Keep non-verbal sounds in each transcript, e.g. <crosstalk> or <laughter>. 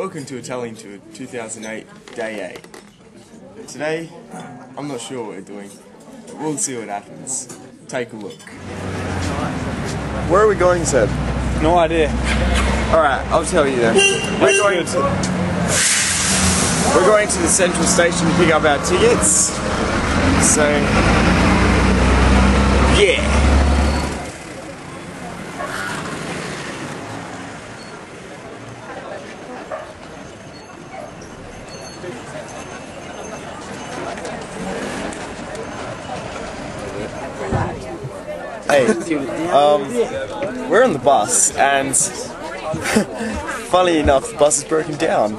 Welcome to Italian Tour 2008, Day 8. Today, I'm not sure what we're doing, but we'll see what happens. Take a look. Where are we going, Seb? No idea. Alright, I'll tell you then. We're going to We're going to the central station to pick up our tickets. So Hey, um, we're on the bus, and <laughs> funny enough, the bus is broken down.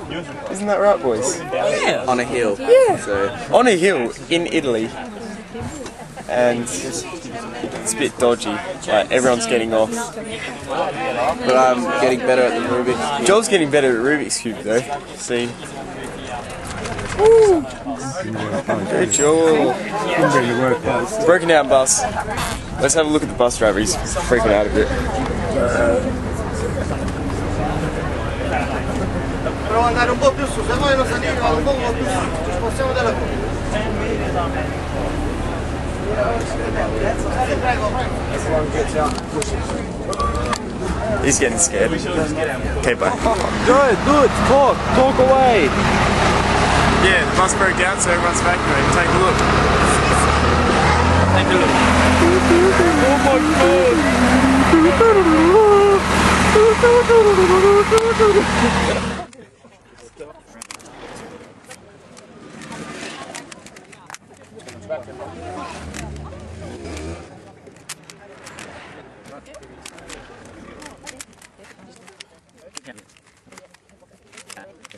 Isn't that right, boys? Yeah. on a hill. Yeah. So on a hill in Italy, and it's a bit dodgy. Like everyone's getting off. But I'm getting better at the Rubik's. Joel's getting better at Rubik's cube though. See. Good Joel. Broken down bus. Let's have a look at the bus driver. He's freaking out a bit. He's getting scared. Okay, bye. Good, good. Talk, talk away. Yeah, the bus broke down, so everyone's evacuating. Take a look. Take a look. Oh my god. <laughs>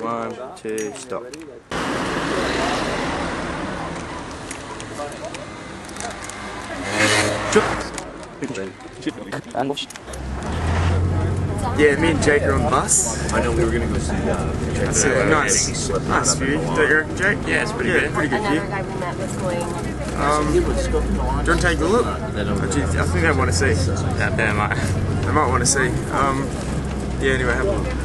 One, two, stop. Yeah, me and Jake are on the bus. I know we were gonna go see uh, That's a nice, nice view. Don't you reckon, Jake? Yeah, it's pretty good. Pretty good Another view. guy we met was going. Um, do you want to take a look? Actually, I think they want to see. Yeah, they might. They might want to see. Um, yeah, anyway, have a look.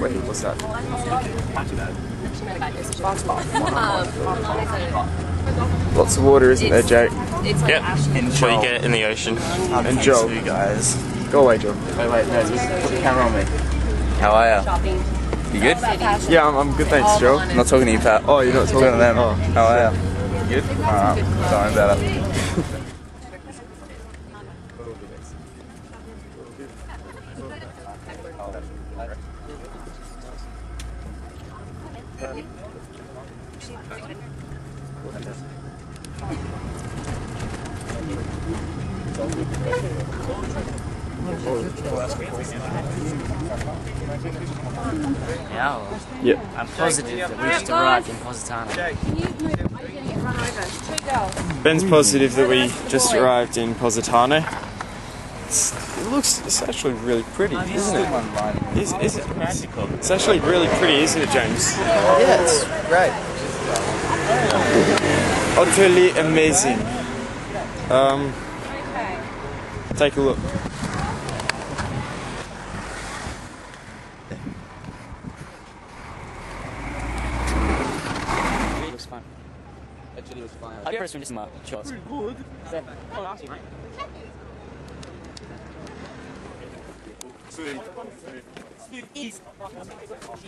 Wait, what's that? Lots of water, isn't there, Jake? It's Yep. actually What you get in the ocean. And Joel. guys. Go away, Joel. Wait, wait, no, just put the camera on me. How are ya? shopping. You good? Yeah, I'm, I'm good, thanks, Joel. I'm not talking to you, Pat. Oh, you're not talking Talking to them. Oh. How are ya? You good? Alright, sorry about it. Yeah, Yep. I'm positive that we just arrived in Positano. Ben's positive that we just arrived in Positano. It's, it looks, it's actually really pretty, isn't it? Is, is it? It's actually really pretty, isn't it, James? Yeah, it's great. Utterly amazing. Um, take a look. It looks fun. Actually, it was fine. I'll first one just my shots.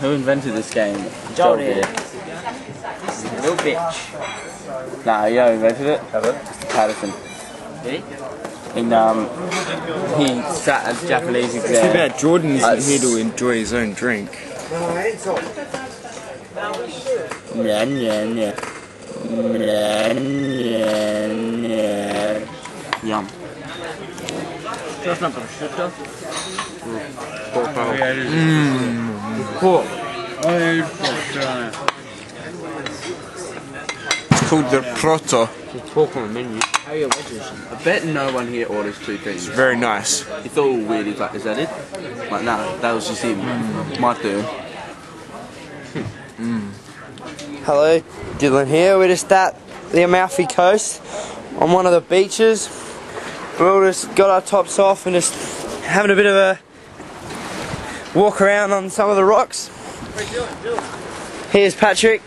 Who invented this game? Joel did. Little bitch. Nah, yeah, invented it. Mr. Patterson. Did he? In, um, he sat as Japanese Too exam. bad Jordan isn't Uh, here to enjoy his own drink. Yeah, yeah, yeah. Yum. Just not prosciutto. Pork. It's called the proto. There's pork on the menu. How are your wedges? I bet no one here orders two things. Very nice. It's all weird. He's like, is that it? Like, nah, that was just him. Mm. My turn. Hello, Dylan here. We're just at the Amalfi Coast on one of the beaches. We all just got our tops off and just having a bit of a walk around on some of the rocks. Here's Patrick.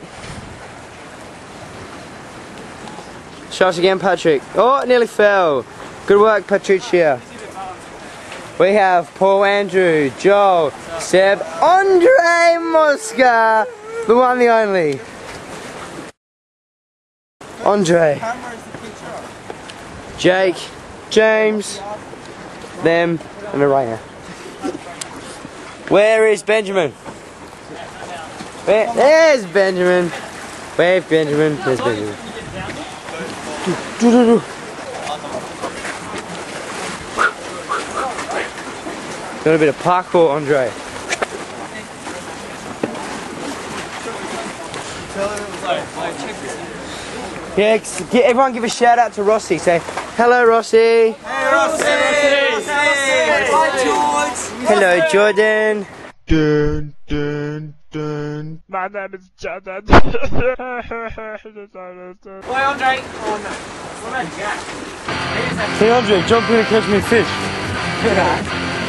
Show us again, Patrick. Oh, it nearly fell. Good work, Patricia. We have Paul Andrew, Joel, Seb, Andre Mosca, the one, the only. Andre, Jake, James, them, and right. Where is Benjamin? Where, there's Benjamin. Wave Benjamin. There's Benjamin. Do, do, do. Got a bit of parkour, Andre. Yeah, everyone give a shout out to Rossi. Say, hello Rossi. Hello Jordan. Dun, dun, dun. My name is Jonathan. Oh, hey Andre, jump in and catch me a fish. <laughs>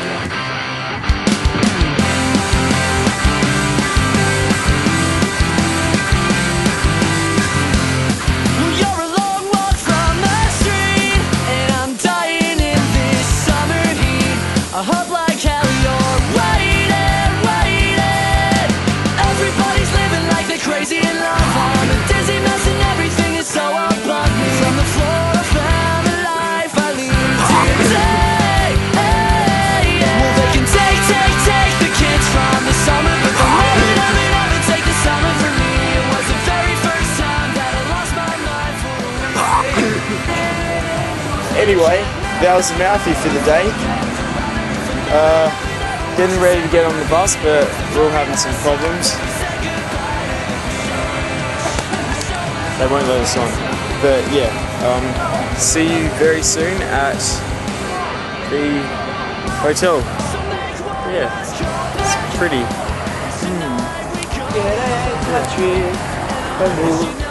Anyway, that was Amalfi for the day. Uh, getting ready to get on the bus, but we're all having some problems. They won't let us on. But yeah, um, see you very soon at the hotel. Yeah, it's pretty. Everybody